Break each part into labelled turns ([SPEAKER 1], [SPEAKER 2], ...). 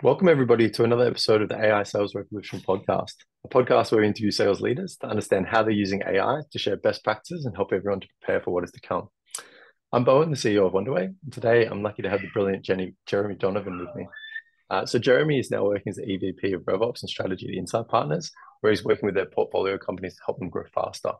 [SPEAKER 1] Welcome, everybody, to another episode of the AI Sales Revolution podcast, a podcast where we interview sales leaders to understand how they're using AI to share best practices and help everyone to prepare for what is to come. I'm Bowen, the CEO of Wonderway, and today I'm lucky to have the brilliant Jenny, Jeremy Donovan with me. Uh, so Jeremy is now working as the EVP of RevOps and Strategy at Insight Partners, where he's working with their portfolio companies to help them grow faster.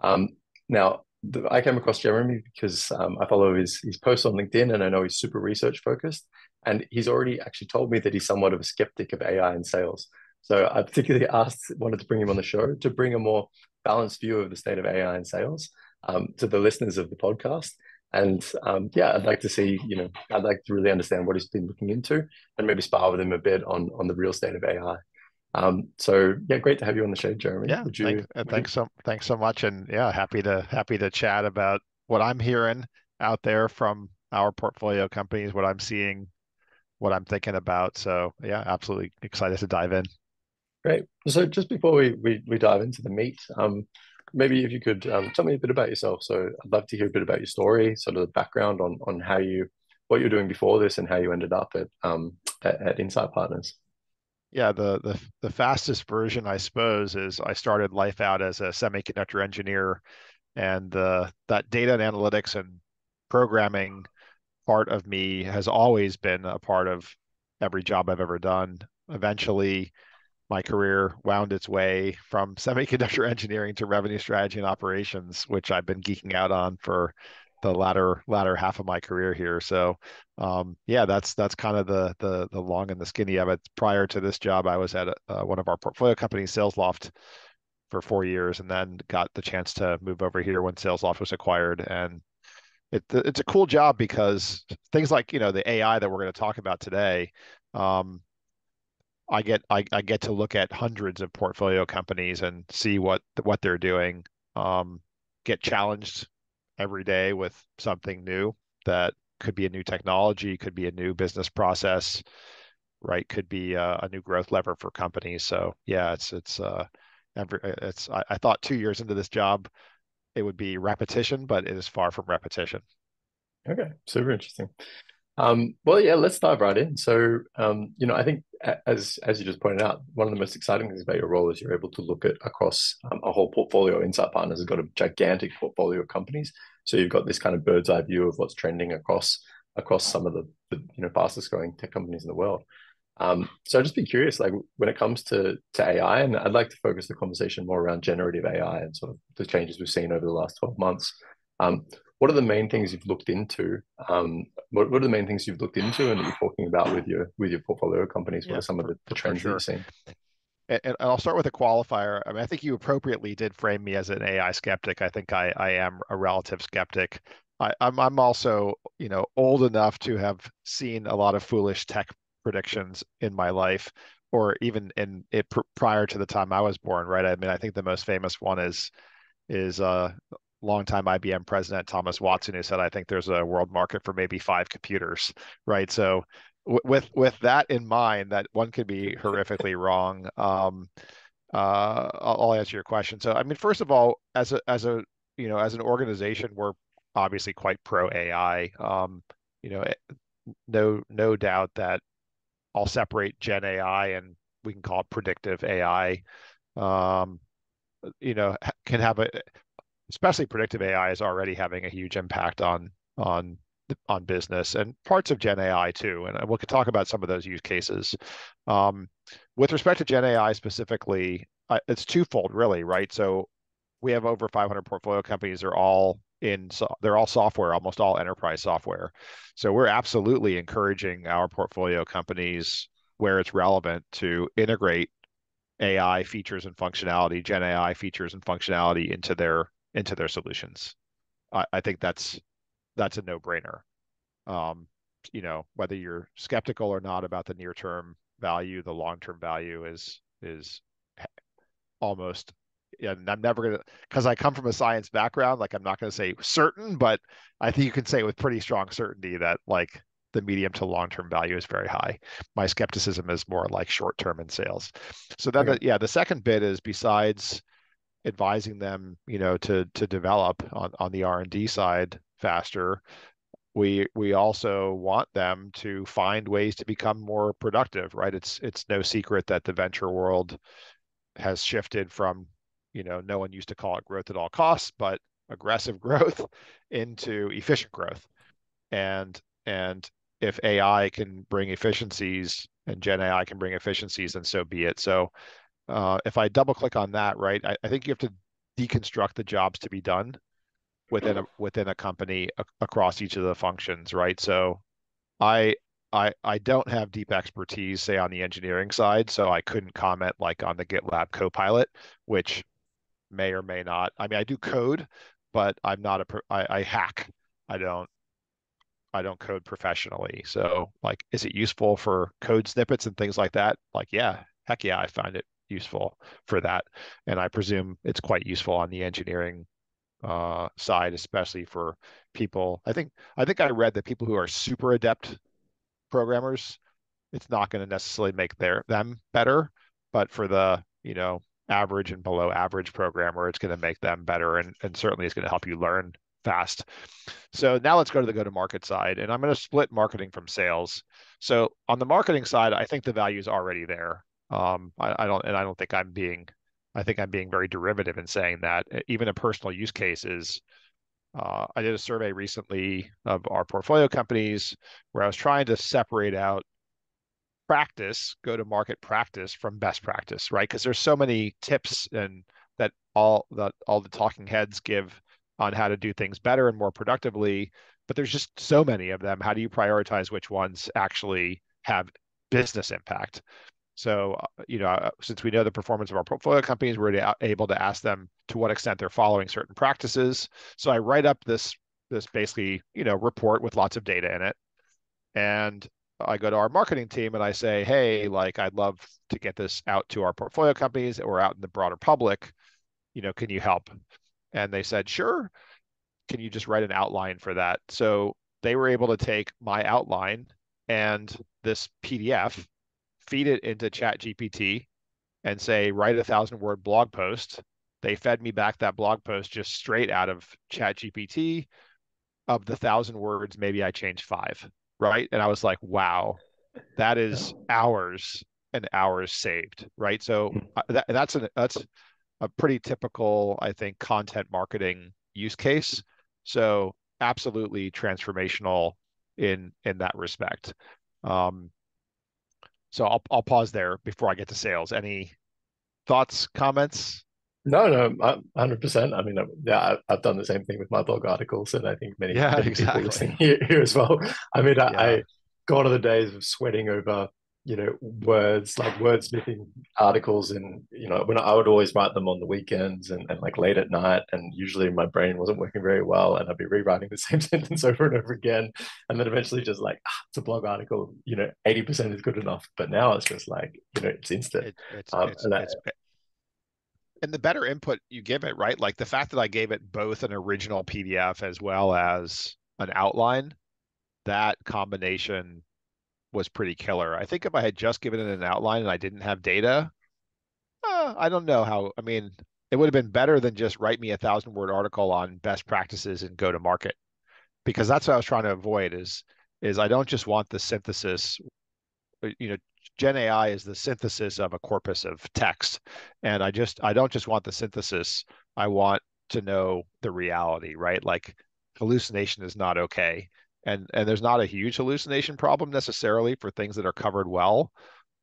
[SPEAKER 1] Um, now, I came across Jeremy because um, I follow his, his posts on LinkedIn and I know he's super research focused. And he's already actually told me that he's somewhat of a skeptic of AI in sales. So I particularly asked, wanted to bring him on the show to bring a more balanced view of the state of AI in sales um, to the listeners of the podcast. And um, yeah, I'd like to see, you know, I'd like to really understand what he's been looking into and maybe spar with him a bit on on the real state of AI. Um, so yeah, great to have you on the show, Jeremy.
[SPEAKER 2] Yeah, would you, thank, thanks so thanks so much, and yeah, happy to happy to chat about what I'm hearing out there from our portfolio companies, what I'm seeing, what I'm thinking about. So yeah, absolutely excited to dive in.
[SPEAKER 1] Great. So just before we we, we dive into the meat, um, maybe if you could um, tell me a bit about yourself. So I'd love to hear a bit about your story, sort of the background on on how you what you're doing before this and how you ended up at um, at, at Insight Partners.
[SPEAKER 2] Yeah, the, the the fastest version, I suppose, is I started life out as a semiconductor engineer, and the that data and analytics and programming part of me has always been a part of every job I've ever done. Eventually, my career wound its way from semiconductor engineering to revenue strategy and operations, which I've been geeking out on for the latter latter half of my career here. So um, yeah, that's that's kind of the the the long and the skinny of it. Prior to this job, I was at a, uh, one of our portfolio companies, SalesLoft, for four years, and then got the chance to move over here when SalesLoft was acquired. And it, it's a cool job because things like you know the AI that we're going to talk about today. Um, I get I, I get to look at hundreds of portfolio companies and see what what they're doing. Um, get challenged every day with something new that could be a new technology, could be a new business process, right? Could be a, a new growth lever for companies. So yeah, it's it's uh, every it's I, I thought two years into this job it would be repetition, but it is far from repetition.
[SPEAKER 1] Okay, super interesting. Um, well, yeah, let's dive right in. So, um, you know, I think as as you just pointed out, one of the most exciting things about your role is you're able to look at across um, a whole portfolio. Insight Partners has got a gigantic portfolio of companies, so you've got this kind of bird's eye view of what's trending across across some of the, the you know fastest growing tech companies in the world. Um, so I'd just be curious, like when it comes to to AI, and I'd like to focus the conversation more around generative AI and sort of the changes we've seen over the last twelve months. Um, what are the main things you've looked into? Um, what, what are the main things you've looked into and that you're talking about with your with your portfolio companies? What yeah, are some for, of the, the trends sure. you've seen?
[SPEAKER 2] And I'll start with a qualifier. I mean, I think you appropriately did frame me as an AI skeptic. I think I, I am a relative skeptic. I, I'm I'm also you know old enough to have seen a lot of foolish tech predictions in my life, or even in it pr- prior to the time I was born. Right. I mean, I think the most famous one is is uh, longtime IBM president Thomas Watson, who said, "I think there's a world market for maybe five computers." Right. So w- with with that in mind, that one could be horrifically wrong. Um, uh, I'll, I'll answer your question. So, I mean, first of all, as a as a you know as an organization, we're obviously quite pro AI. Um, you know, eh, no no doubt that I'll separate Gen AI and we can call it predictive AI. Um, you know, can have a especially predictive AI is already having a huge impact on on on business and parts of Gen AI too. And we could talk about some of those use cases. Um, with respect to Gen AI specifically, it's twofold, really, right? So we have over 500 portfolio companies. They're all in, so they're all software, almost all enterprise software. So we're absolutely encouraging our portfolio companies where it's relevant to integrate AI features and functionality, Gen AI features and functionality into their into their solutions. I, I think that's that's a no brainer. Um, you know, whether you're skeptical or not about the near term value, the long term value is is almost and I'm never gonna because I come from a science background, like I'm not gonna say certain, but I think you can say with pretty strong certainty that like the medium to long term value is very high. My skepticism is more like short term in sales. So then, okay. the, yeah, the second bit is besides advising them, you know, to to develop on on the R and D side faster. we we also want them to find ways to become more productive right it's it's no secret that the venture world has shifted from you know no one used to call it growth at all costs but aggressive growth into efficient growth and and if ai can bring efficiencies and gen ai can bring efficiencies then so be it so uh, if i double click on that right I, I think you have to deconstruct the jobs to be done within a within a company a, across each of the functions, right? So I I I don't have deep expertise, say on the engineering side, so I couldn't comment like on the GitLab Copilot, which may or may not. I mean, I do code, but I'm not a I, I hack. I don't I don't code professionally. So like, is it useful for code snippets and things like that? Like, yeah, heck yeah, I find it useful for that, and I presume it's quite useful on the engineering uh, side, especially for people. I think I think I read that people who are super adept programmers, it's not going to necessarily make their them better, but for the you know average and below average programmer, it's going to make them better, and and certainly it's going to help you learn fast. So now let's go to the go to market side, and I'm going to split marketing from sales. So on the marketing side, I think the value is already there. Um, I, I don't, and I don't think I'm being I think I'm being very derivative in saying that. Even a personal use case is. Uh, I did a survey recently of our portfolio companies where I was trying to separate out practice, go to market practice from best practice, right? Because there's so many tips and that all that all the talking heads give on how to do things better and more productively, but there's just so many of them. How do you prioritize which ones actually have business impact? So, uh, you know, uh, since we know the performance of our portfolio companies, we're able to ask them to what extent they're following certain practices. So I write up this this basically, you know, report with lots of data in it. And I go to our marketing team and I say, hey, like I'd love to get this out to our portfolio companies or out in the broader public. You know, can you help? And they said, sure. Can you just write an outline for that? So they were able to take my outline and this PDF feed it into chat gpt and say write a thousand word blog post they fed me back that blog post just straight out of chat gpt of the thousand words maybe i changed five right and i was like wow that is hours and hours saved right so hmm. uh, that, that's a that's a pretty typical i think content marketing use case so absolutely transformational in in that respect um, so I'll I'll pause there before I get to sales. Any thoughts, comments?
[SPEAKER 1] No, no, hundred percent. I mean, yeah, I've done the same thing with my blog articles, and I think many,
[SPEAKER 2] yeah,
[SPEAKER 1] many
[SPEAKER 2] exactly.
[SPEAKER 1] people listening here, here, as well. I mean, I, yeah. I gone are the days of sweating over you know words like wordsmithing articles and you know when I would always write them on the weekends and, and like late at night and usually my brain wasn't working very well and I'd be rewriting the same sentence over and over again and then eventually just like ah, it's a blog article you know 80% is good enough but now it's just like you know it's instant it, it's, um,
[SPEAKER 2] it's, and, it's, and the better input you give it right like the fact that I gave it both an original PDF as well as an outline that combination was pretty killer. I think if I had just given it an outline and I didn't have data, uh, I don't know how. I mean, it would have been better than just write me a thousand word article on best practices and go to market, because that's what I was trying to avoid. Is is I don't just want the synthesis. Uh, you know, Gen AI is the synthesis of a corpus of text, and I just I don't just want the synthesis. I want to know the reality, right? Like hallucination is not okay and and there's not a huge hallucination problem necessarily for things that are covered well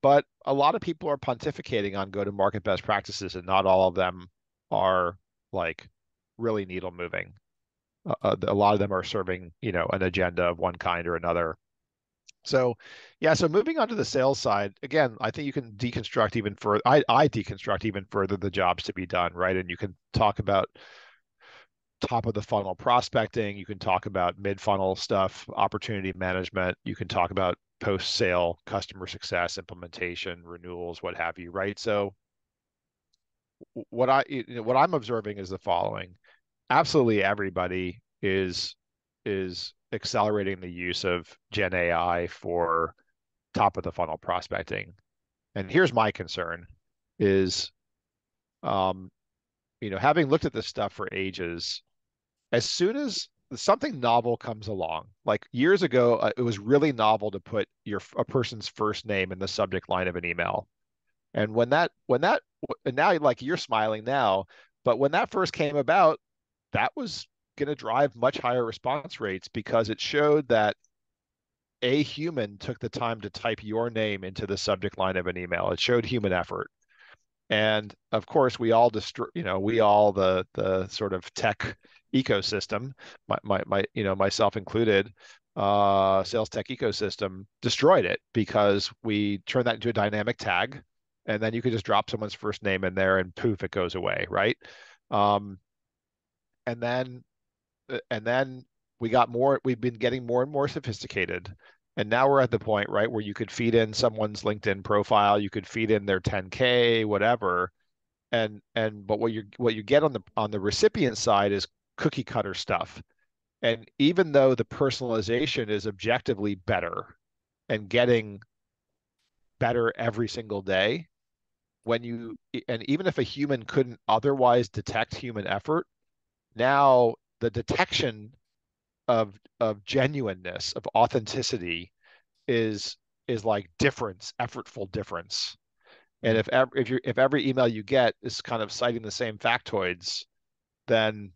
[SPEAKER 2] but a lot of people are pontificating on go to market best practices and not all of them are like really needle moving uh, uh, a lot of them are serving you know an agenda of one kind or another so yeah so moving on to the sales side again i think you can deconstruct even further i, I deconstruct even further the jobs to be done right and you can talk about top of the funnel prospecting. You can talk about mid funnel stuff, opportunity management. You can talk about post sale customer success, implementation, renewals, what have you, right? So what I what I'm observing is the following. Absolutely everybody is is accelerating the use of Gen AI for top of the funnel prospecting. And here's my concern is um, you know, having looked at this stuff for ages, as soon as something novel comes along. Like years ago, uh, it was really novel to put your a person's first name in the subject line of an email. And when that when that and now like you're smiling now, but when that first came about, that was going to drive much higher response rates because it showed that a human took the time to type your name into the subject line of an email. It showed human effort. And of course, we all destroy, you know, we all the the sort of tech ecosystem, my, my, my you know, myself included, uh, sales tech ecosystem destroyed it because we turned that into a dynamic tag, and then you could just drop someone's first name in there, and poof, it goes away, right? Um, and then, and then we got more. We've been getting more and more sophisticated and now we're at the point, right, where you could feed in someone's LinkedIn profile, you could feed in their 10K, whatever. And and but what you what you get on the on the recipient side is cookie cutter stuff. And even though the personalization is objectively better and getting better every single day, when you and even if a human couldn't otherwise detect human effort, now the detection of of genuineness of authenticity is is like difference effortful difference. And if if you if every email you get is kind of citing the same factoids then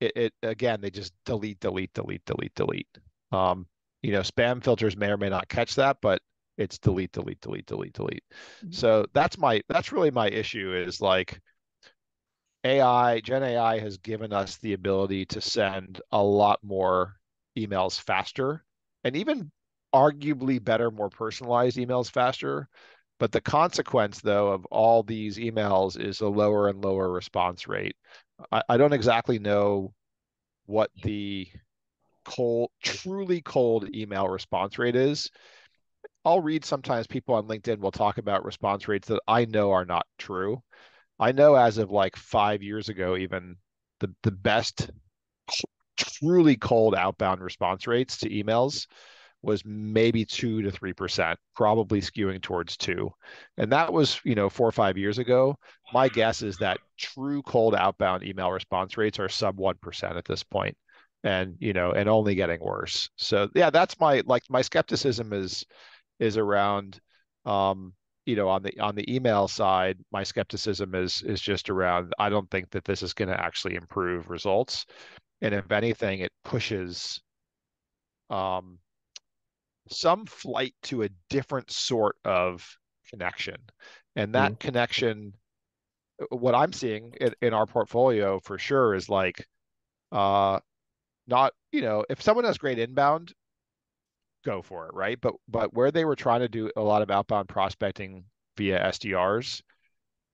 [SPEAKER 2] it, it again they just delete delete delete delete delete. Um you know spam filters may or may not catch that but it's delete delete delete delete delete. Mm-hmm. so that's my that's really my issue is like AI, Gen AI has given us the ability to send a lot more emails faster and even arguably better, more personalized emails faster. But the consequence, though, of all these emails is a lower and lower response rate. I, I don't exactly know what the cold, truly cold email response rate is. I'll read sometimes people on LinkedIn will talk about response rates that I know are not true. I know as of like five years ago, even the the best truly cold outbound response rates to emails was maybe two to three percent, probably skewing towards two. And that was, you know, four or five years ago. My guess is that true cold outbound email response rates are sub one percent at this point, and you know, and only getting worse. So yeah, that's my like my skepticism is is around um, you know on the on the email side my skepticism is is just around i don't think that this is going to actually improve results and if anything it pushes um some flight to a different sort of connection and that mm. connection what i'm seeing in, in our portfolio for sure is like uh not you know if someone has great inbound go for it, right? But but where they were trying to do a lot of outbound prospecting via SDRs,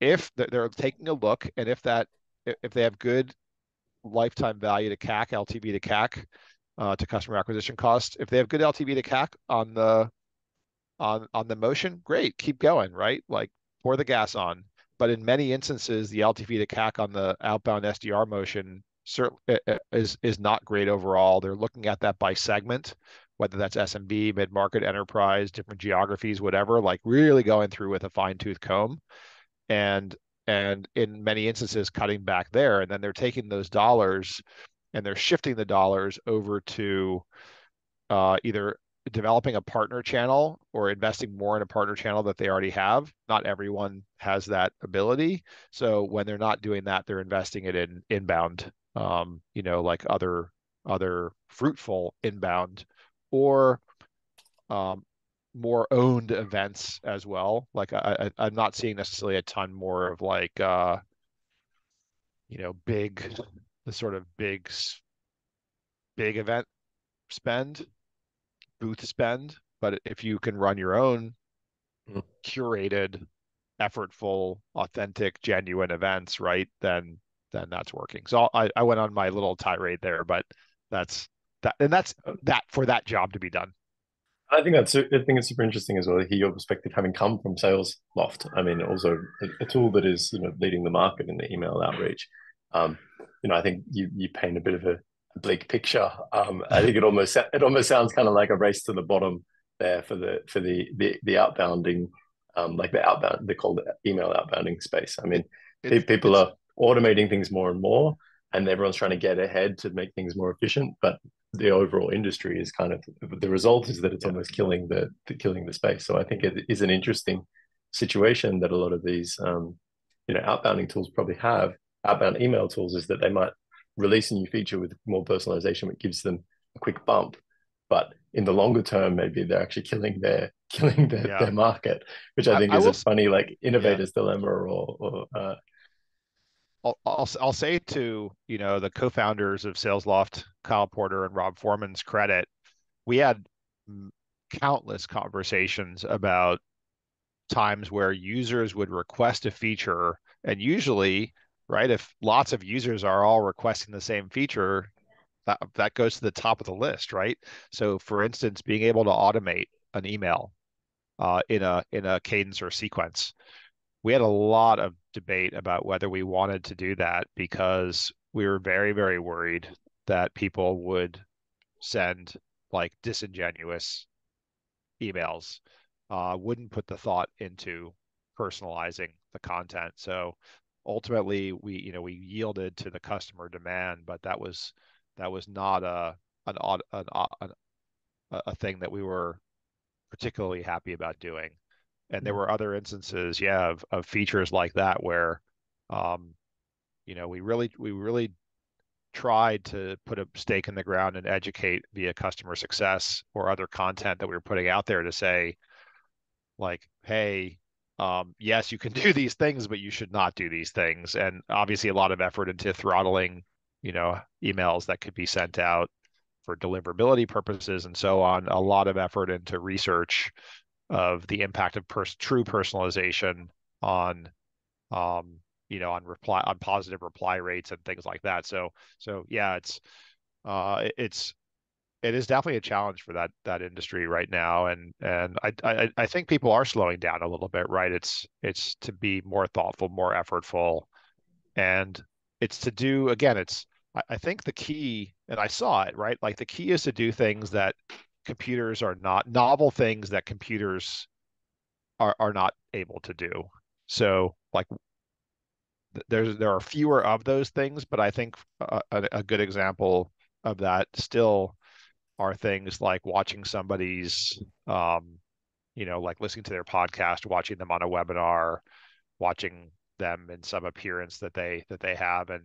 [SPEAKER 2] if they're taking a look and if that if they have good lifetime value to CAC, LTV to CAC, uh, to customer acquisition cost, if they have good LTV to CAC on the on on the motion, great, keep going, right? Like pour the gas on. But in many instances, the LTV to CAC on the outbound SDR motion certainly is is not great overall. They're looking at that by segment whether that's SMB, mid market, enterprise, different geographies, whatever, like really going through with a fine tooth comb. And and in many instances cutting back there and then they're taking those dollars and they're shifting the dollars over to uh, either developing a partner channel or investing more in a partner channel that they already have not everyone has that ability so when they're not doing that they're investing it in inbound um, you know like other other fruitful inbound or um, more owned events as well. Like I, I, am not seeing necessarily a ton more of like, uh, you know, big, the sort of big, big event spend, booth spend. But if you can run your own mm. curated, effortful, authentic, genuine events, right? Then then that's working. So I, I went on my little tirade there, but that's that, and that's that for that job to be done.
[SPEAKER 1] I think that's I think it's super interesting as well to hear your perspective, having come from Sales Loft. I mean, also a, a, tool that is you know leading the market in the email outreach. Um, you know, I think you you paint a bit of a, bleak picture. Um, I think it almost it almost sounds kind of like a race to the bottom there for the for the the, the outbounding, um, like the outbound they call it email outbounding space. I mean, it's, people it's, are automating things more and more, and everyone's trying to get ahead to make things more efficient. But the overall industry is kind of the result is that it's yeah. almost killing the, the, killing the space. So I think it is an interesting situation that a lot of these um, you know outbounding tools probably have outbound email tools is that they might release a new feature with more personalization, which gives them a quick bump. But in the longer term, maybe they're actually killing their killing their, yeah. their market, which I think I, is I will, a funny like innovator's yeah. dilemma or, or uh,
[SPEAKER 2] I'll, I'll, I'll say to you know the co-founders of SalesLoft, Kyle Porter and Rob Forman's credit, we had countless conversations about times where users would request a feature, and usually, right, if lots of users are all requesting the same feature, that that goes to the top of the list, right? So, for instance, being able to automate an email uh, in a in a cadence or sequence we had a lot of debate about whether we wanted to do that because we were very, very worried that people would send like disingenuous emails, uh, wouldn't put the thought into personalizing the content. So ultimately, we you know we yielded to the customer demand, but that was that was not a an, an, an a thing that we were particularly happy about doing and there were other instances yeah of, of features like that where um, you know we really we really tried to put a stake in the ground and educate via customer success or other content that we were putting out there to say like hey um, yes you can do these things but you should not do these things. And obviously a lot of effort into throttling you know emails that could be sent out for deliverability purposes and so on a lot of effort into research of the impact of pers- true personalization on um, you know on reply on positive reply rates and things like that. So so yeah it's uh it's it is definitely a challenge for that that industry right now. And and I, I i think people are slowing down a little bit right? It's it's to be more thoughtful more effortful. And it's to do again it's I, I think the key and i saw it right? Like the key is to do things that computers are not novel things that computers are, are not able to do. So like there's there are fewer of those things, but I think a, a, good example of that still are things like watching somebody's um, you know, like listening to their podcast, watching them on a webinar, watching them in some appearance that they that they have and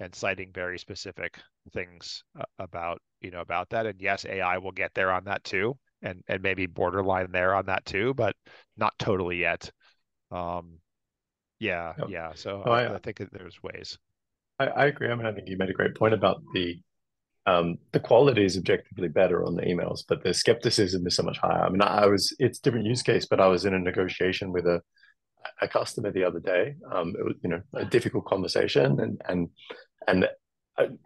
[SPEAKER 2] and citing very specific things about you know about that. And yes ai will get there on that too and and maybe borderline there on that too but not totally yet. Um yeah yeah so I, I, think there's ways.
[SPEAKER 1] I, I agree. I mean i think you made a great point about the um, the quality is objectively better on the emails, but the skepticism is so much higher. I mean, I was it's different use case, but I was in a negotiation with a a customer the other day. Um, it was you know a difficult conversation, and and and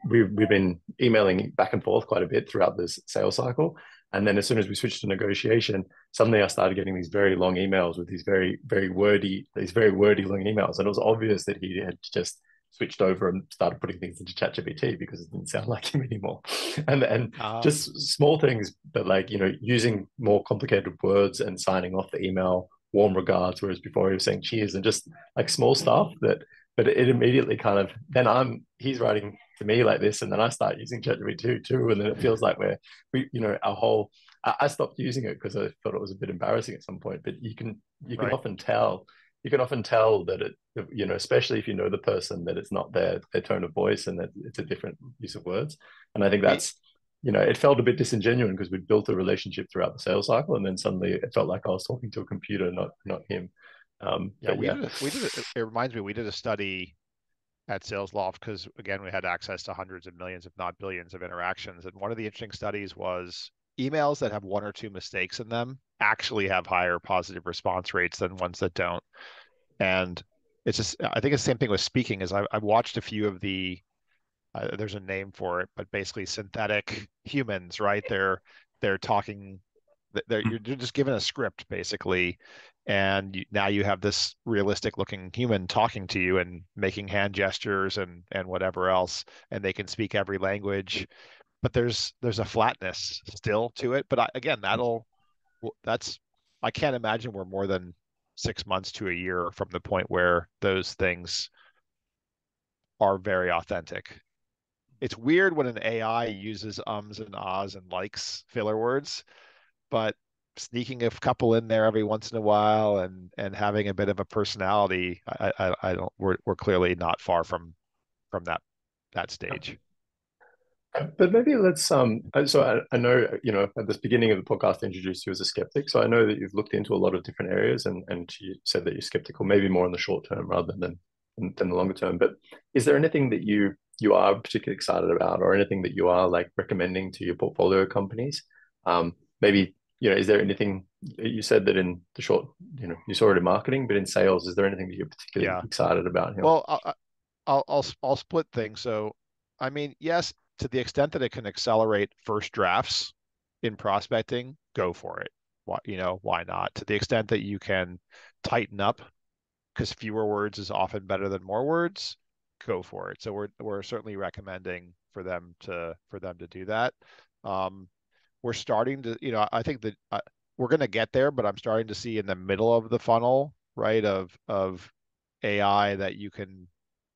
[SPEAKER 1] we've, we've been emailing back and forth quite a bit throughout this sales cycle. And then as soon as we switched to negotiation, suddenly I started getting these very long emails with these very, very wordy, these very wordy long emails. And it was obvious that he had just switched over and started putting things into ChatGPT because it didn't sound like him anymore. And and uh, just small things, but like, you know, using more complicated words and signing off the email, warm regards, whereas before he was saying cheers and just like small stuff that but it immediately kind of then I'm he's writing to me like this, and then I start using ChatGPT too, too. and then it feels like we're we you know our whole. I, I stopped using it because I thought it was a bit embarrassing at some point, but you can you can right. often tell you can often tell that it you know especially if you know the person that it's not their their tone of voice and that it's a different use of words, and I think that's you know it felt a bit disingenuous because we'd built a relationship throughout the sales cycle, and then suddenly it felt like I was talking to a computer, not not him.
[SPEAKER 2] Um, yeah, we, yeah. Did we did. A, it reminds me, we did a study at SalesLoft because again, we had access to hundreds of millions, if not billions, of interactions. And one of the interesting studies was emails that have one or two mistakes in them actually have higher positive response rates than ones that don't. And it's just, I think it's the same thing with speaking. Is I, I've watched a few of the uh, there's a name for it, but basically synthetic humans, right? They're they're talking they're, you're just given a script basically and you, now you have this realistic looking human talking to you and making hand gestures and and whatever else and they can speak every language but there's there's a flatness still to it but I, again that'll that's i can't imagine we're more than six months to a year from the point where those things are very authentic. It's weird when an AI uses ums and ahs and likes filler words, but sneaking a couple in there every once in a while and and having a bit of a personality, I I, I don't we're we're clearly not far from from that that stage.
[SPEAKER 1] But maybe let's um. So I, I know you know at the beginning of the podcast I introduced you as a skeptic. So I know that you've looked into a lot of different areas, and and you said that you're skeptical, maybe more in the short term rather than than the longer term. But is there anything that you you are particularly excited about, or anything that you are like recommending to your portfolio companies? Um, maybe you know, is there anything you said that in the short, you know, you saw it in marketing, but in sales, is there anything that you're particularly yeah. excited about?
[SPEAKER 2] Here? Well, I'll, I'll I'll I'll split things. So, I mean, yes, to the extent that it can accelerate first drafts in prospecting, go for it. Why, you know, why not? To the extent that you can tighten up, because fewer words is often better than more words, go for it. So we're we're certainly recommending for them to for them to do that. Um, we're starting to, you know, I think that uh, we're going to get there, but I'm starting to see in the middle of the funnel, right, of of AI that you can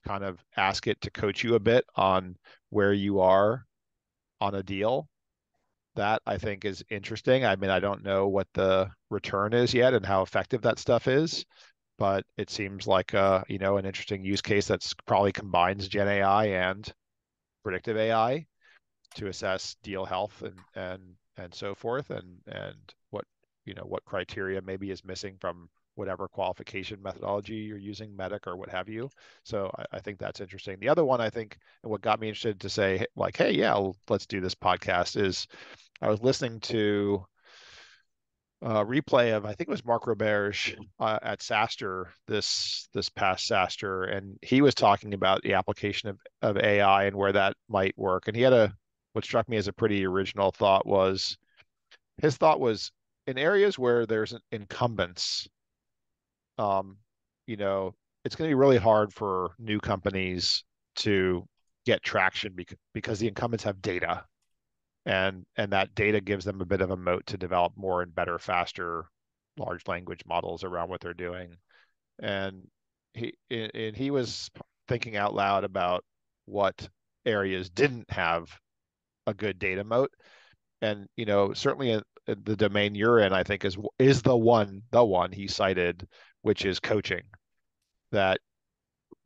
[SPEAKER 2] kind of ask it to coach you a bit on where you are on a deal. That I think is interesting. I mean, I don't know what the return is yet and how effective that stuff is, but it seems like a, you know, an interesting use case that's probably combines Gen AI and predictive AI to assess deal health and and and so forth and and what you know what criteria maybe is missing from whatever qualification methodology you're using, MEDDIC or what have you. So I, I, think that's interesting. The other one I think, and what got me interested to say, like, hey, yeah, let's do this podcast is I was listening to a replay of I think it was Mark Roberge uh, at SaaStr this this past SaaStr, and he was talking about the application of, of AI and where that might work. And he had a what struck me as a pretty original thought was his thought was in areas where there's an incumbents um, you know, it's going to be really hard for new companies to get traction because because the incumbents have data, and and that data gives them a bit of a moat to develop more and better, faster large language models around what they're doing. And he and he was thinking out loud about what areas didn't have a good data moat. And you know certainly the domain you're in i think is is the one the one he cited which is coaching that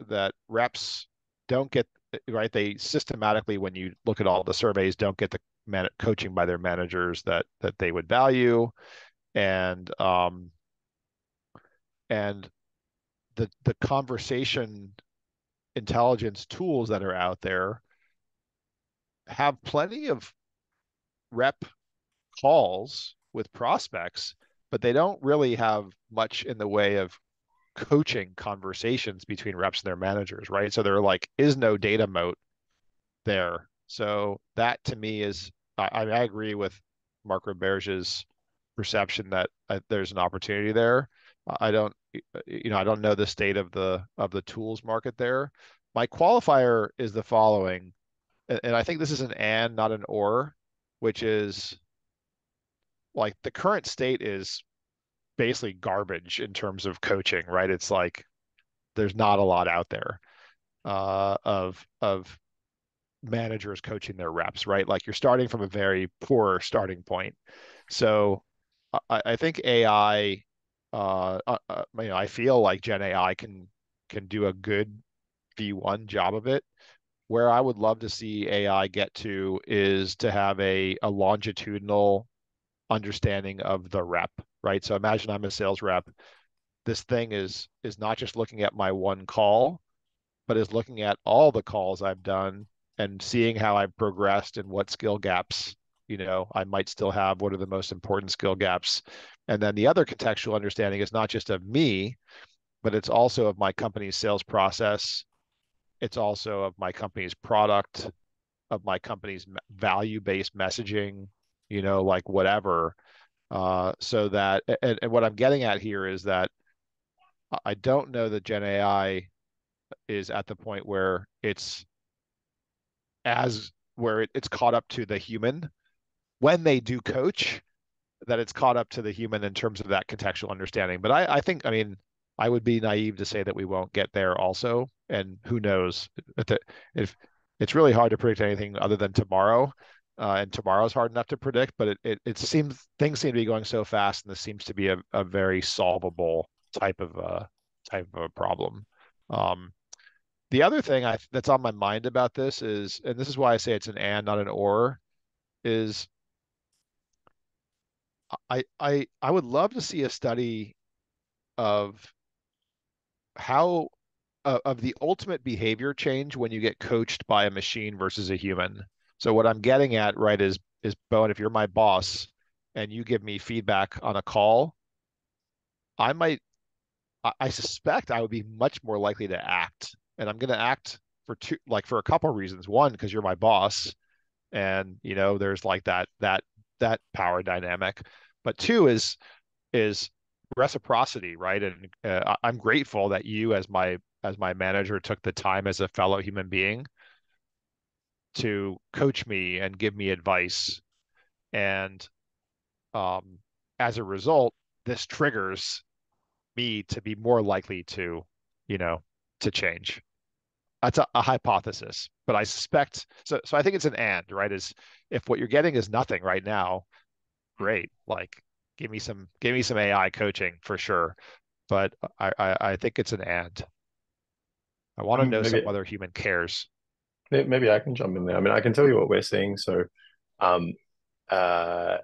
[SPEAKER 2] that reps don't get right? They systematically when you look at all the surveys don't get the man- coaching by their managers that that they would value. And um and the the conversation intelligence tools that are out there have plenty of rep calls with prospects but they don't really have much in the way of coaching conversations between reps and their managers, right? So there like is no data moat there. So that to me is I, I agree with Mark Roberge's perception that uh, there's an opportunity there. I don't you know I don't know the state of the of the tools market there. My qualifier is the following, and, and I think this is an and not an or, which is like the current state is basically garbage in terms of coaching, right? It's like there's not a lot out there uh, of of managers coaching their reps, right? Like you're starting from a very poor starting point. So I, I think AI, uh, uh, uh, you know, I feel like Gen AI can can do a good V1 job of it. Where I would love to see AI get to is to have a, a longitudinal understanding of the rep, right? So imagine I'm a sales rep. This thing is is not just looking at my one call, but is looking at all the calls I've done and seeing how I've progressed and what skill gaps you know I might still have. What are the most important skill gaps? And then the other contextual understanding is not just of me, but it's also of my company's sales process. It's also of my company's product, of my company's value-based messaging, you know, like whatever. Uh, so that, and, and what I'm getting at here is that I don't know that Gen AI is at the point where it's as where it, it's caught up to the human when they do coach that it's caught up to the human in terms of that contextual understanding but i, I think i mean I would be naive to say that we won't get there also. And who knows if, it's really hard to predict anything other than tomorrow. Uh, and tomorrow's hard enough to predict, but it, it, it seems things seem to be going so fast, and this seems to be a, a very solvable type of a type of a problem. Um, the other thing I, that's on my mind about this is, and this is why I say it's an and, not an or, is I I I would love to see a study of how uh, of the ultimate behavior change when you get coached by a machine versus a human. So what I'm getting at, right, is is Bowen, if you're my boss and you give me feedback on a call, I might I suspect I would be much more likely to act. And I'm going to act for two like for a couple of reasons. One, because you're my boss and you know there's like that that that power dynamic. But two is is reciprocity, right? And uh, I'm grateful that you, as my as my manager, took the time as a fellow human being to coach me and give me advice. And um, as a result, this triggers me to be more likely to, you know, to change. That's a, a hypothesis, but I suspect so. So I think it's an and, right? Is if what you're getting is nothing right now, great. Like give me some give me some AI coaching for sure. But I I, I think it's an and. I want to um, know maybe, some other human cares.
[SPEAKER 1] Maybe I can jump in there. I mean, I can tell you what we're seeing. So, um, uh,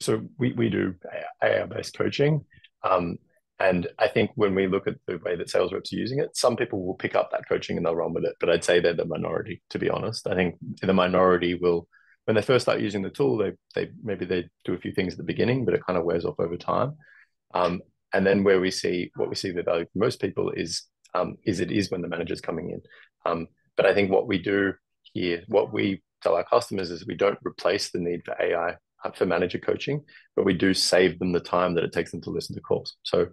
[SPEAKER 1] so we we do AI based coaching. Um, and I think when we look at the way that sales reps are using it, some people will pick up that coaching and they'll run with it. But I'd say they're the minority, to be honest. I think the minority will when they first start using the tool, they they maybe they do a few things at the beginning, but it kind of wears off over time. Um, and then where we see what we see the value for most people is um, is it is when the manager's coming in. Um, but I think what we do here, what we tell our customers is we don't replace the need for AI uh, for manager coaching, but we do save them the time that it takes them to listen to calls. So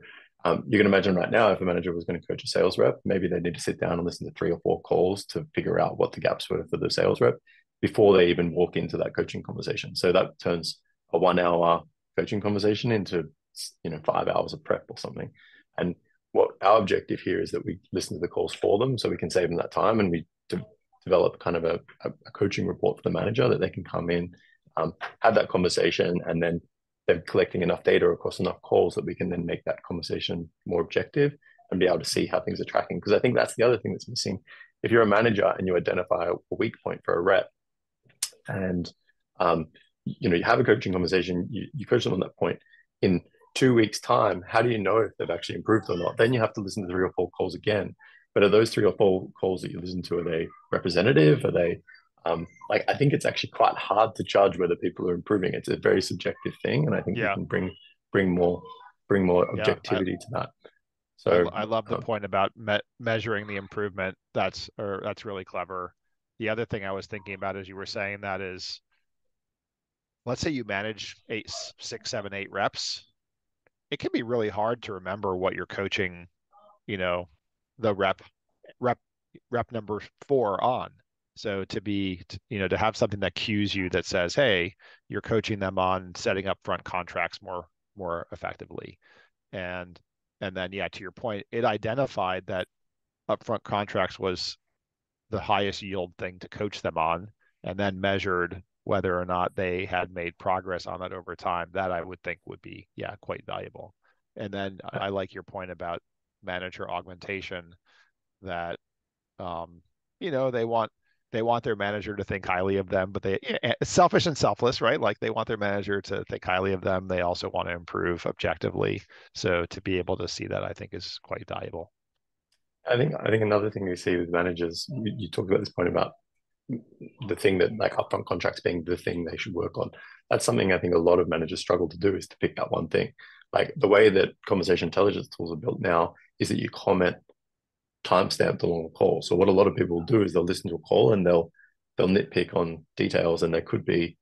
[SPEAKER 1] um, you can imagine right now if a manager was going to coach a sales rep, maybe they need to sit down and listen to three or four calls to figure out what the gaps were for the sales rep before they even walk into that coaching conversation. So that turns a one hour coaching conversation into you know five hours of prep or something. And what our objective here is that we listen to the calls for them so we can save them that time and we de- develop kind of a, a, coaching report for the manager that they can come in, um, have that conversation, and then they're collecting enough data across enough calls that we can then make that conversation more objective and be able to see how things are tracking. Because I think that's the other thing that's missing. If you're a manager and you identify a weak point for a rep, and um, you know you have a coaching conversation you, you coach them on that point. In two weeks time how do you know if they've actually improved or not? Then you have to listen to three or four calls again. But are those three or four calls that you listen to are they representative? Are they um, like i think it's actually quite hard to judge whether people are improving. It's a very subjective thing and i think yeah. we can bring bring more bring more objectivity yeah, I, to that.
[SPEAKER 2] So I, I love the uh, point about me- measuring the improvement. That's or that's really clever the other thing I was thinking about as you were saying that is, let's say you manage eight, six, seven, eight reps. It can be really hard to remember what you're coaching, you know, the rep, rep, rep number four on. So to be, you know, to have something that cues you that says, "Hey, you're coaching them on setting up front contracts more more effectively," and and then yeah, to your point, it identified that upfront contracts was the highest yield thing to coach them on and then measured whether or not they had made progress on that over time that i would think would be yeah quite valuable. And then i like your point about manager augmentation that um, you know they want they want their manager to think highly of them but they selfish and selfless right? Like they want their manager to think highly of them. They also want to improve objectively. So to be able to see that i think is quite valuable
[SPEAKER 1] I think I think another thing we see with managers, you, you talked about this point about the thing that like upfront contracts being the thing they should work on. That's something I think a lot of managers struggle to do is to pick that one thing. Like the way that conversation intelligence tools are built now is that you comment timestamped along a call. So what a lot of people do is they'll listen to a call and they'll they'll nitpick on details and there could be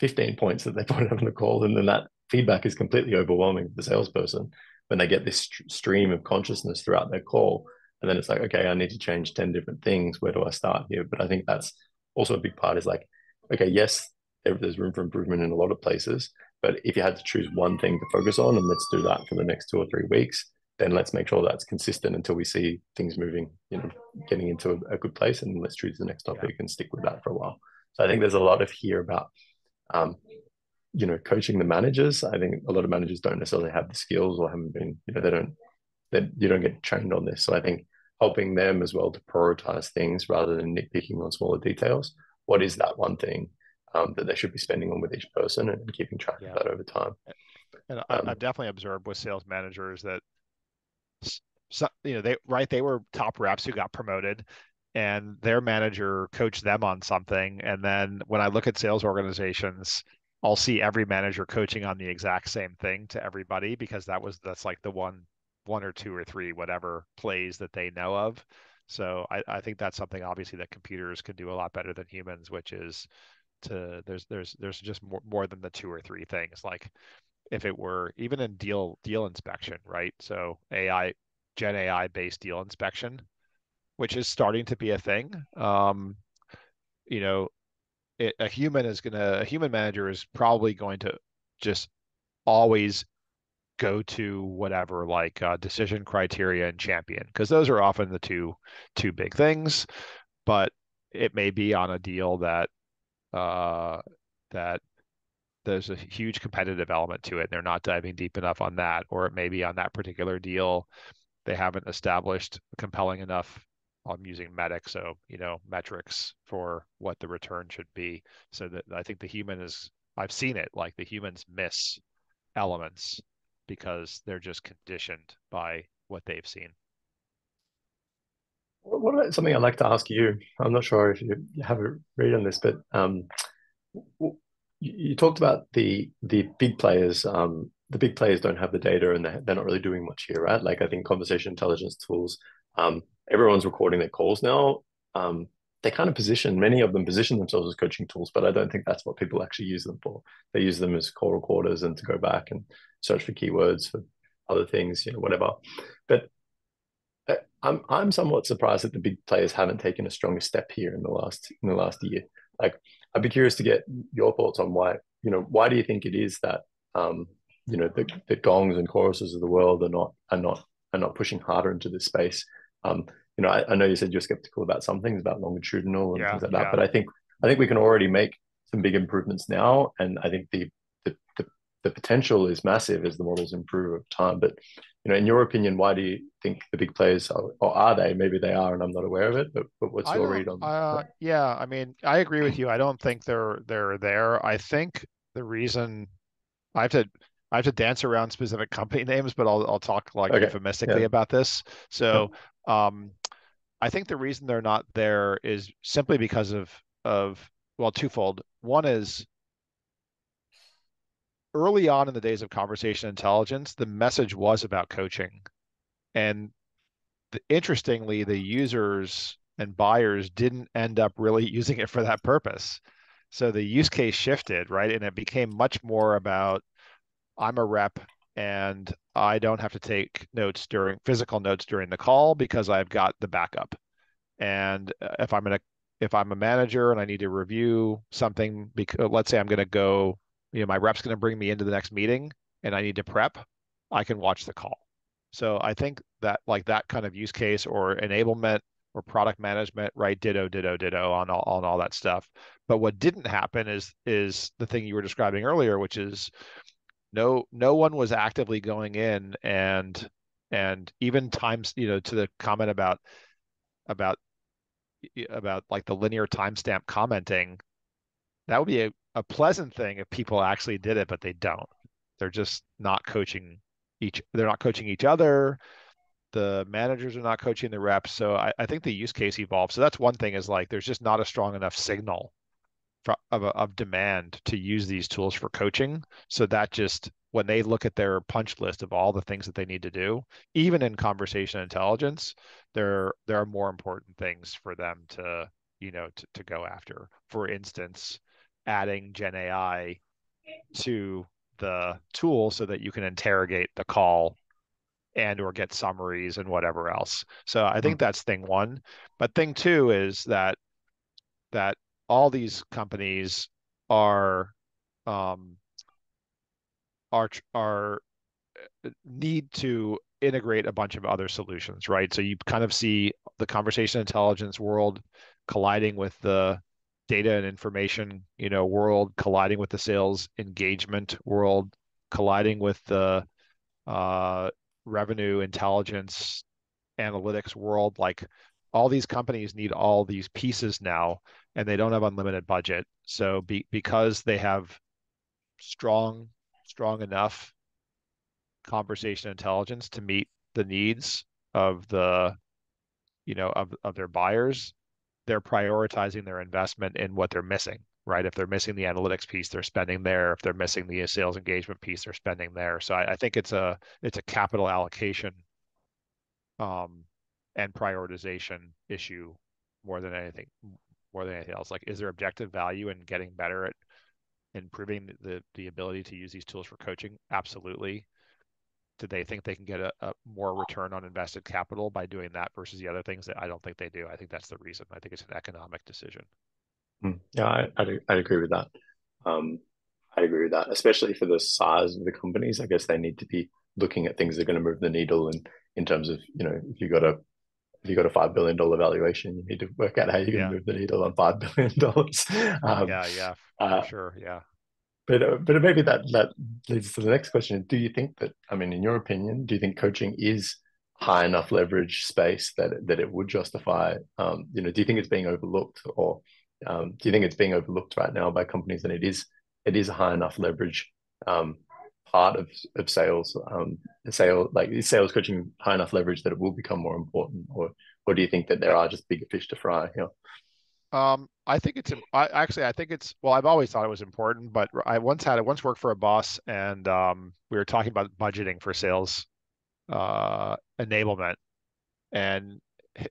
[SPEAKER 1] 15 points that they put out on the call and then that feedback is completely overwhelming for the salesperson when they get this stream of consciousness throughout their call and then it's like okay i need to change 10 different things where do i start here but i think that's also a big part is like okay yes there's room for improvement in a lot of places but if you had to choose one thing to focus on and let's do that for the next two or three weeks then let's make sure that's consistent until we see things moving, you know, getting into a, a good place, and let's choose the next topic yeah. and stick with that for a while. So I think there's a lot of here about, um, you know, coaching the managers. I think a lot of managers don't necessarily have the skills or haven't been, you know, they don't, they, you don't get trained on this. So I think helping them as well to prioritize things rather than nitpicking on smaller details. What is that one thing um, that they should be spending on with each person and keeping track yeah. of that over time?
[SPEAKER 2] And um, I've definitely observed with sales managers that, so, you know, they right they were top reps who got promoted, and their manager coached them on something. And then when I look at sales organizations, I'll see every manager coaching on the exact same thing to everybody because that was that's like the one one or two or three whatever plays that they know of. So I, I think that's something obviously that computers can do a lot better than humans, which is to there's there's there's just more, more than the two or three things. Like if it were even in deal deal inspection, right? So AI Gen AI based deal inspection, which is starting to be a thing. Um, you know, it, a human is gonna a human manager is probably going to just always go to whatever like uh, decision criteria and champion because those are often the two two big things. But it may be on a deal that uh, that there's a huge competitive element to it and they're not diving deep enough on that or it may be on that particular deal they haven't established compelling enough I'm using MEDDIC, so you know metrics for what the return should be. So that I think the human is I've seen it like the humans miss elements because they're just conditioned by what they've seen.
[SPEAKER 1] What about something I'd like to ask you? I'm not sure if you have a read on this, but um, you talked about the the big players. Um, the big players don't have the data, and they're not really doing much here, right? Like I think conversation intelligence tools. Um, everyone's recording their calls now. Um, they kind of position many of them position themselves as coaching tools, but I don't think that's what people actually use them for. They use them as call recorders and to go back and search for keywords for other things, you know, whatever. But uh, I'm I'm somewhat surprised that the big players haven't taken a stronger step here in the last in the last year. Like, I'd be curious to get your thoughts on why you know why do you think it is that um, you know the, the gongs and choruses of the world are not are not are not pushing harder into this space. Um, you know, I, I, know you said you're skeptical about some things about longitudinal and yeah, things like that, yeah. but I think I think we can already make some big improvements now, and I think the the, the the potential is massive as the models improve over time. But you know, in your opinion, why do you think the big players are, or are they? Maybe they are, and I'm not aware of it. But, but what's your read on?
[SPEAKER 2] Uh, yeah, I mean, I agree with you. I don't think they're they're there. I think the reason I have to I have to dance around specific company names, but I'll I'll talk like okay. euphemistically yeah. about this. So, um, I think the reason they're not there is simply because of of well, twofold. One is early on in the days of conversation intelligence, the message was about coaching, and the, interestingly, the users and buyers didn't end up really using it for that purpose. So the use case shifted, right, and it became much more about I'm a rep and I don't have to take notes during physical notes during the call because I've got the backup. And uh, if I'm gonna if I'm a manager and I need to review something, because let's say I'm gonna go, you know, my rep's gonna bring me into the next meeting and I need to prep, I can watch the call. So I think that like that kind of use case or enablement or product management, right? Ditto, ditto, ditto on all on all that stuff. But what didn't happen is is the thing you were describing earlier, which is no no one was actively going in and and even times you know to the comment about about about like the linear timestamp commenting that would be a, a pleasant thing if people actually did it but they don't. They're just not coaching each they're not coaching each other. The managers are not coaching the reps. So I, I think the use case evolves. So that's one thing is like there's just not a strong enough signal of, of demand to use these tools for coaching. So that just when they look at their punch list of all the things that they need to do, even in conversation intelligence, there there are more important things for them to you know to, to go after. For instance, adding Gen AI to the tool so that you can interrogate the call and or get summaries and whatever else. So I think mm-hmm. that's thing one. But thing two is that that all these companies are um, are are uh, need to integrate a bunch of other solutions, right? So you kind of see the conversation intelligence world colliding with the data and information, you know, world, colliding with the sales engagement world, colliding with the uh, revenue intelligence analytics world. Like all these companies need all these pieces now, and they don't have unlimited budget. So be, because they have strong, strong enough conversation intelligence to meet the needs of the, you know, of, of their buyers, they're prioritizing their investment in what they're missing, right? If they're missing the analytics piece, they're spending there. If they're missing the sales engagement piece, they're spending there. So I, I think it's a it's a capital allocation um, and prioritization issue more than anything more than anything else. Like, is there objective value in getting better at improving the the ability to use these tools for coaching? Absolutely. Do they think they can get a, a, more return on invested capital by doing that versus the other things that I don't think they do? I think that's the reason. I think it's an economic decision.
[SPEAKER 1] Hmm. Yeah, I, I'd, I'd agree with that. Um, I agree with that, especially for the size of the companies. I guess they need to be looking at things that are going to move the needle, and in terms of you know, if you've got a if you got a five billion dollar valuation, you need to work out how you're going to move the needle on five billion dollars.
[SPEAKER 2] Um, yeah, yeah, uh, sure, yeah.
[SPEAKER 1] But uh, but maybe that that leads to the next question. Do you think that I mean, in your opinion, do you think coaching is high enough leverage space that that it would justify? Um, you know, do you think it's being overlooked, or um, do you think it's being overlooked right now by companies, and it is it is a high enough leverage um, part of of sales, um, sale like is sales coaching high enough leverage that it will become more important, or or do you think that there are just bigger fish to fry? Yeah.
[SPEAKER 2] Um, I think it's I, actually I think it's well I've always thought it was important, but I once had I once worked for a boss and um, we were talking about budgeting for sales uh, enablement, and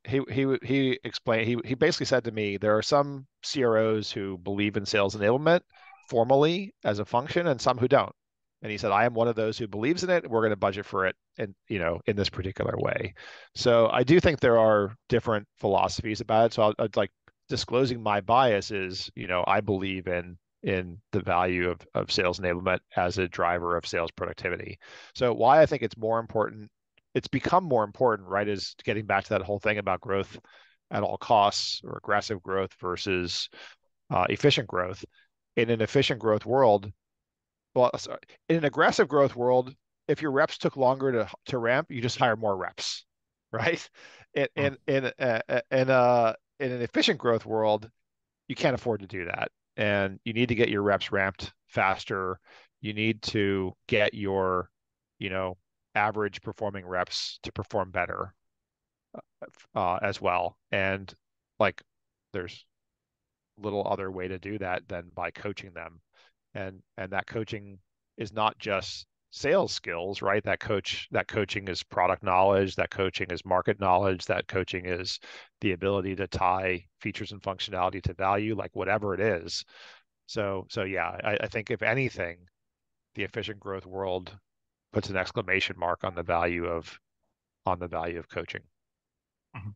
[SPEAKER 2] he he he explained he he basically said to me there are some CROs who believe in sales enablement formally as a function and some who don't. And he said, I am one of those who believes in it. We're going to budget for it and you know in this particular way. So I do think there are different philosophies about it. So I'll, I'd like disclosing my bias is, you know, I believe in in the value of, of sales enablement as a driver of sales productivity. So why I think it's more important, it's become more important, right? Is getting back to that whole thing about growth at all costs or aggressive growth versus uh, efficient growth. In an efficient growth world, well, sorry, in an aggressive growth world, if your reps took longer to to ramp, you just hire more reps, right? In in in, uh, in uh, in an efficient growth world, you can't afford to do that. And you need to get your reps ramped faster. You need to get your, you know, average performing reps to perform better uh, as well. And like there's little other way to do that than by coaching them. And and that coaching is not just sales skills right? That coach that coaching is product knowledge that coaching is market knowledge that coaching is the ability to tie features and functionality to value like whatever it is. So so yeah I, I think if anything the efficient growth world puts an exclamation mark on the value of on the value of coaching.
[SPEAKER 1] Mm-hmm.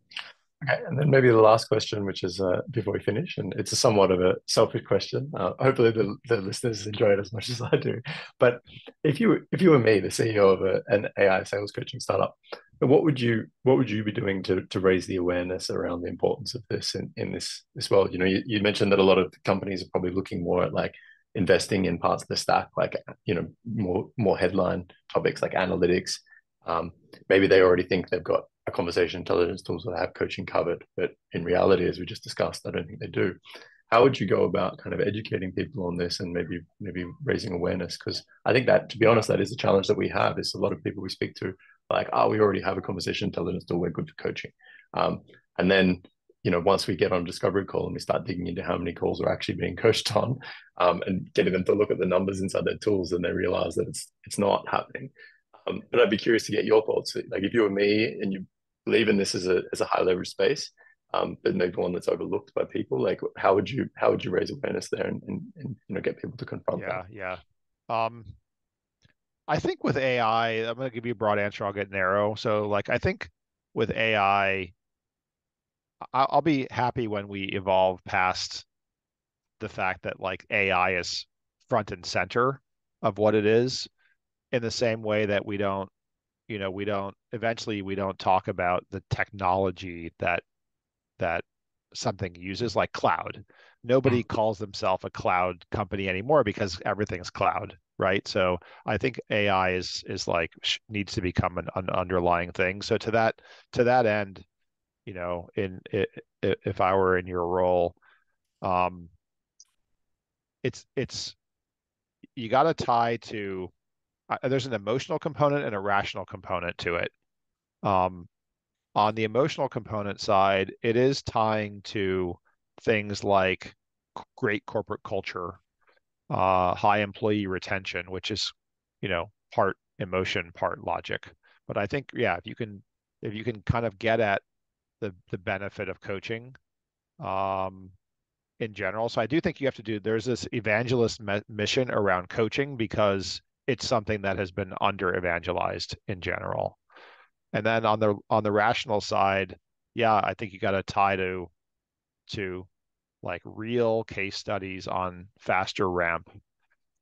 [SPEAKER 1] Okay, and then maybe the last question, which is uh, before we finish, and it's a somewhat of a selfish question. Uh, hopefully, the, the listeners enjoy it as much as I do. But if you if you were me, the CEO of a, an AI sales coaching startup, what would you what would you be doing to to raise the awareness around the importance of this in, in this this world? You know, you, you mentioned that a lot of companies are probably looking more at like investing in parts of the stack, like you know, more more headline topics like analytics. Um, maybe they already think they've got a conversation intelligence tools that have coaching covered, but in reality, as we just discussed, I don't think they do. How would you go about kind of educating people on this and maybe maybe raising awareness? Because I think that, to be honest, that is a challenge that we have. Is a lot of people we speak to like, oh, we already have a conversation intelligence tool, we're good for coaching, um, and then you know, once we get on discovery call and we start digging into how many calls are actually being coached on, um, and getting them to look at the numbers inside their tools, and they realize that it's it's not happening. Um, but I'd be curious to get your thoughts. Like if you were me and you believe in this as a as a high leverage space, um, but maybe one that's overlooked by people. Like, how would you how would you raise awareness there and, and, and you know get people to confront
[SPEAKER 2] yeah,
[SPEAKER 1] that?
[SPEAKER 2] Yeah, yeah. Um, I think with AI, I'm going to give you a broad answer. I'll get narrow. So, like, I think with AI, I'll be happy when we evolve past the fact that like AI is front and center of what it is in the same way that we don't you know, we don't eventually we don't talk about the technology that that something uses like cloud. Nobody mm. calls themselves a cloud company anymore because everything's cloud, right? So I think AI is is like needs to become an, an underlying thing. So to that to that end, you know, in if I were in your role, um, it's it's you got to tie to uh, there's an emotional component and a rational component to it. Um, on the emotional component side, it is tying to things like great corporate culture, uh, high employee retention, which is, you know, part emotion, part logic. But I think, yeah, if you can, if you can kind of get at the the benefit of coaching, um, in general. So I do think you have to do. There's this evangelist me- mission around coaching because it's something that has been under evangelized in general. And then on the on the rational side, yeah, I think you got to tie to to like real case studies on faster ramp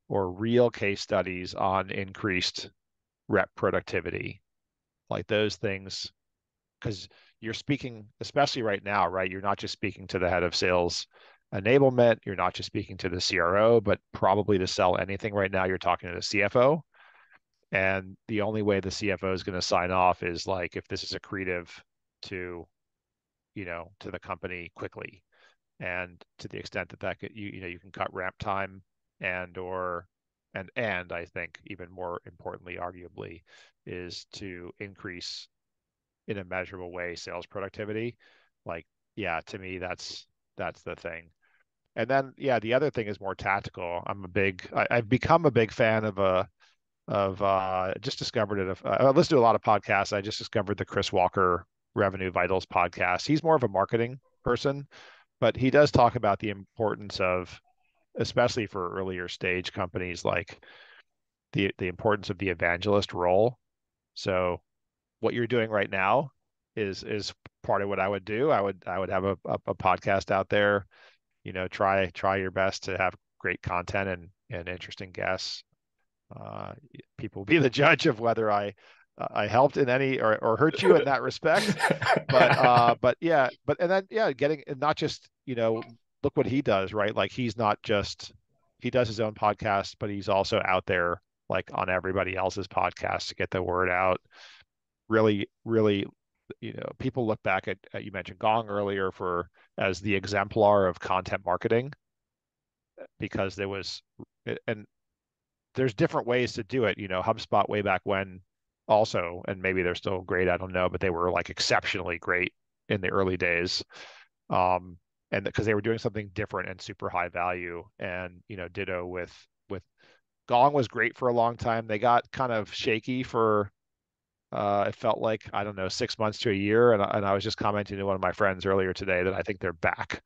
[SPEAKER 2] or real case studies on increased rep productivity. Like those things because you're speaking especially right now, right? You're not just speaking to the head of sales enablement. You're not just speaking to the CRO, but probably to sell anything right now, you're talking to the CFO. And the only way the CFO is going to sign off is like if this is accretive to, you know, to the company quickly. And to the extent that that could, you, you know, you can cut ramp time and or and and I think even more importantly, arguably, is to increase in a measurable way sales productivity. Like, yeah, to me, that's that's the thing. And then, yeah, the other thing is more tactical. I'm a big, I, have become a big fan of a, uh, of uh, just discovered it. Uh, I listen to a lot of podcasts. I just discovered the Chris Walker Revenue Vitals podcast. He's more of a marketing person, but he does talk about the importance of, especially for earlier stage companies, like the the importance of the evangelist role. So, what you're doing right now is is part of what I would do. I would I would have a, a, a podcast out there you know try try your best to have great content and and interesting guests. Uh, people will be the judge of whether i i helped in any or, or hurt you in that respect. But uh but yeah but and then yeah getting not just you know look what he does right? Like he's not just he does his own podcast but he's also out there like on everybody else's podcast to get the word out. Really really you know people look back at, at you mentioned gong earlier for as the exemplar of content marketing because there was and there's different ways to do it you know hubspot way back when also and maybe they're still great i don't know but they were like exceptionally great in the early days um and because they were doing something different and super high value and you know ditto with with gong was great for a long time. They got kind of shaky for uh, it felt like I don't know six months to a year, and, and I was just commenting to one of my friends earlier today that I think they're back.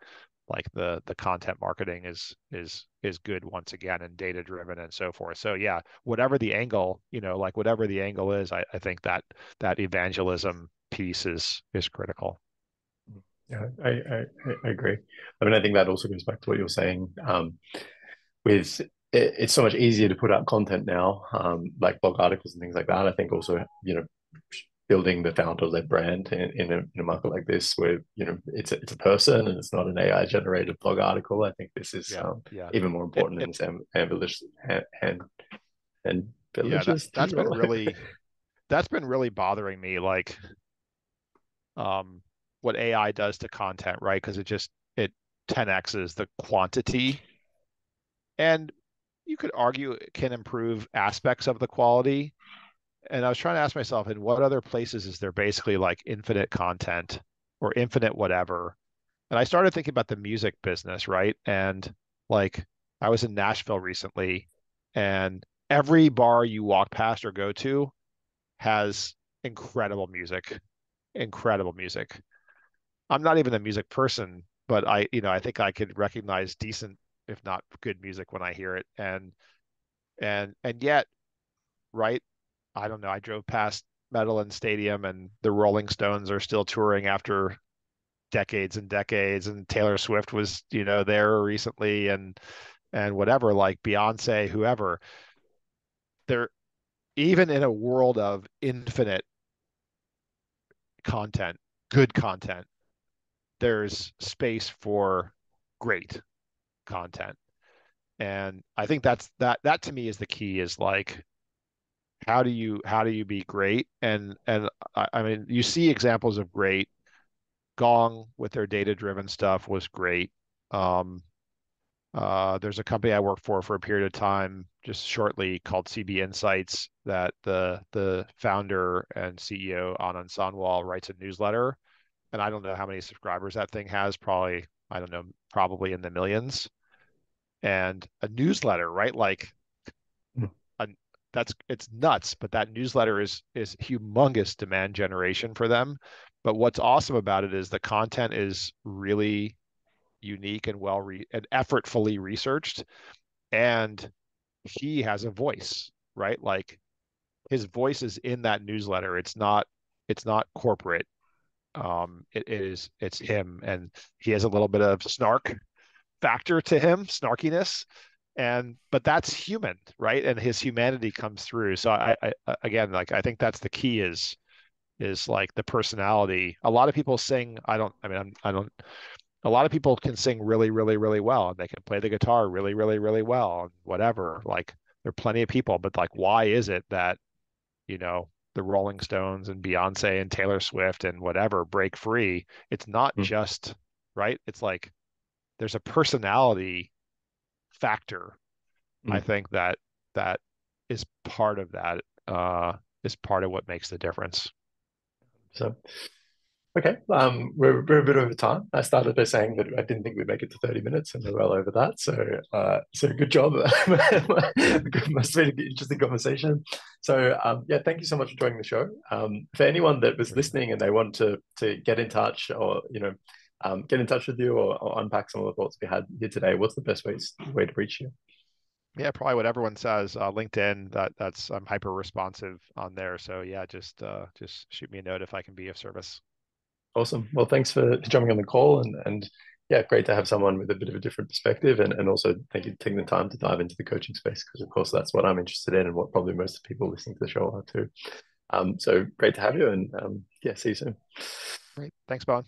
[SPEAKER 2] Like the the content marketing is is is good once again and data driven and so forth. So yeah, whatever the angle, you know, like whatever the angle is, I, I think that that evangelism piece is is critical.
[SPEAKER 1] Yeah, I, I, I agree. I mean, I think that also goes back to what you're saying. Um, with it, it's so much easier to put out content now, um, like blog articles and things like that. I think also, you know, building the founder-led brand in, in, a, in a market like this where you know it's a, it's a person and it's not an AI generated blog article. I think this is yeah, um, yeah. even more important it, in this ambitious and and, and
[SPEAKER 2] yeah, that, has been really that's been really bothering me. Like, um, what AI does to content, right? Because it just it 10x's the quantity, and you could argue it can improve aspects of the quality and I was trying to ask myself, in what other places is there basically like infinite content or infinite whatever? And I started thinking about the music business, right? And like I was in Nashville recently, and every bar you walk past or go to has incredible music, incredible music. I'm not even a music person, but I, you know, I think I could recognize decent, if not good music when I hear it. And and and yet, right, I don't know. I drove past Meadowlands Stadium and the Rolling Stones are still touring after decades and decades and Taylor Swift was, you know, there recently and and whatever like Beyonce, whoever. There even in a world of infinite content, good content, there's space for great content. And I think that's that that to me is the key is like how do you how do you be great? And and I, I mean you see examples of great. Gong with their data driven stuff was great. Um, uh, there's a company I worked for for a period of time, just shortly, called CB Insights. That the the founder and CEO Anand Sanwal writes a newsletter, and I don't know how many subscribers that thing has. Probably I don't know, probably in the millions. And a newsletter, right? Like, that's it's nuts. But that newsletter is is humongous demand generation for them. But what's awesome about it is the content is really unique and well re- and effortfully researched and he has a voice right like his voice is in that newsletter it's not it's not corporate um it, it is it's him and he has a little bit of snark factor to him snarkiness and but that's human right and his humanity comes through so I, I again like i think that's the key is is like the personality a lot of people sing i don't i mean I'm, i don't a lot of people can sing really, really, really well, and they can play the guitar really, really, really well, and whatever. Like there are plenty of people, but like, why is it that, you know, the Rolling Stones and Beyonce and Taylor Swift and whatever break free? It's not mm-hmm. just right. It's like there's a personality factor. Mm-hmm. I think that that is part of that. Uh, is part of what makes the difference.
[SPEAKER 1] So Okay, um, we're, we're a bit over time. I started by saying that I didn't think we'd make it to 30 minutes, and we're well over that. So, uh, so good job. Must been an interesting conversation. So, um, yeah, thank you so much for joining the show. Um, for anyone that was listening and they want to to get in touch, or you know, um, get in touch with you, or, or, unpack some of the thoughts we had here today, what's the best way way to reach you?
[SPEAKER 2] Yeah, probably what everyone says. Uh, LinkedIn. That that's I'm hyper responsive on there. So yeah, just uh, just shoot me a note if I can be of service.
[SPEAKER 1] Awesome. Well, thanks for jumping on the call and and yeah, great to have someone with a bit of a different perspective and, and also thank you for taking the time to dive into the coaching space because of course that's what I'm interested in and what probably most of the people listening to the show are too. Um, so great to have you and um, yeah, see you soon.
[SPEAKER 2] Great. Thanks, Bowen.